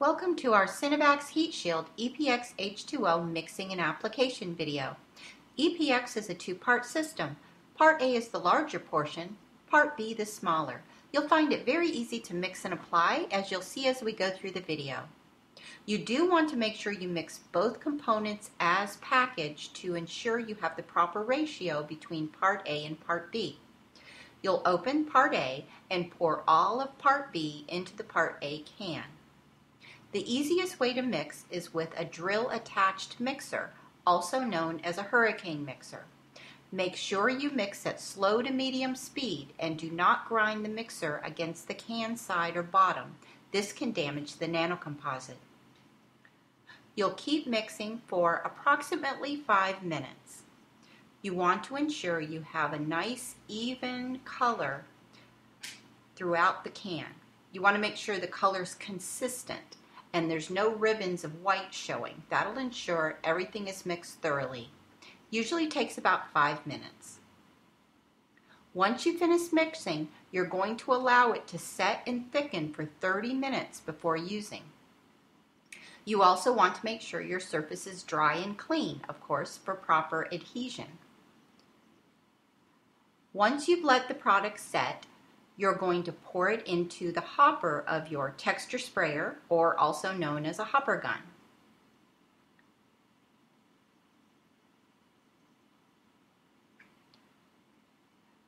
Welcome to our Synavax Heat Shield EPX H2O mixing and application video. EPX is a two-part system. Part A is the larger portion, Part B the smaller. You'll find it very easy to mix and apply as you'll see as we go through the video. You do want to make sure you mix both components as packaged to ensure you have the proper ratio between Part A and Part B. You'll open Part A and pour all of Part B into the Part A can. The easiest way to mix is with a drill attached mixer, also known as a hurricane mixer. Make sure you mix at slow to medium speed and do not grind the mixer against the can side or bottom. This can damage the nanocomposite. You'll keep mixing for approximately five minutes. You want to ensure you have a nice even color throughout the can. You want to make sure the color is consistent and there's no ribbons of white showing. That'll ensure everything is mixed thoroughly. Usually takes about five minutes. Once you finish mixing, you're going to allow it to set and thicken for 30 minutes before using. You also want to make sure your surface is dry and clean, of course, for proper adhesion. Once you've let the product set, you're going to pour it into the hopper of your texture sprayer, or also known as a hopper gun.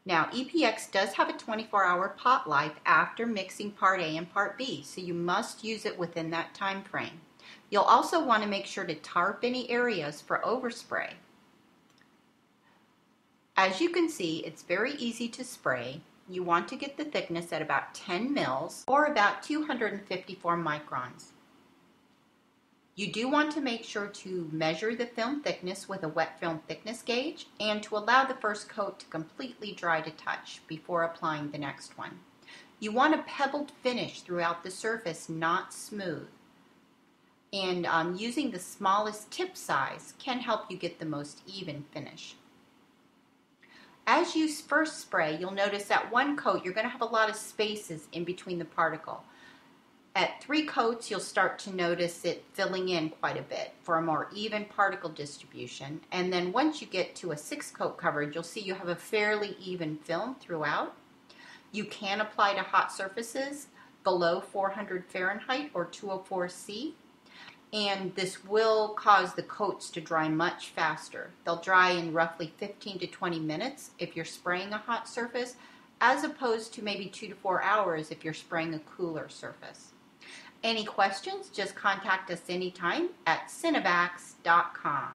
Now, EPX does have a 24-hour pot life after mixing Part A and Part B, so you must use it within that time frame. You'll also want to make sure to tarp any areas for overspray. As you can see, it's very easy to spray you want to get the thickness at about 10 mils or about 254 microns. You do want to make sure to measure the film thickness with a wet film thickness gauge and to allow the first coat to completely dry to touch before applying the next one. You want a pebbled finish throughout the surface, not smooth. And um, using the smallest tip size can help you get the most even finish. As you first spray, you'll notice that one coat, you're going to have a lot of spaces in between the particle. At three coats, you'll start to notice it filling in quite a bit for a more even particle distribution. And then once you get to a six coat coverage, you'll see you have a fairly even film throughout. You can apply to hot surfaces below 400 Fahrenheit or 204 C and this will cause the coats to dry much faster. They'll dry in roughly 15 to 20 minutes if you're spraying a hot surface, as opposed to maybe two to four hours if you're spraying a cooler surface. Any questions, just contact us anytime at synavax.com.